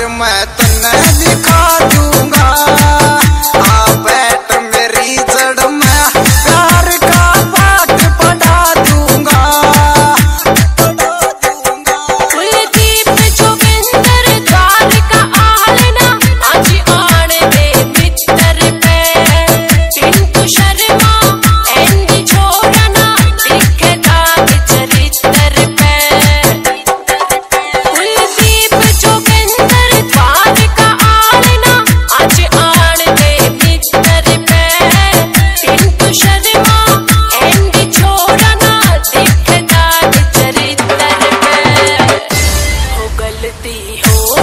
आज मैं तन्ने लिखा दू चलती हो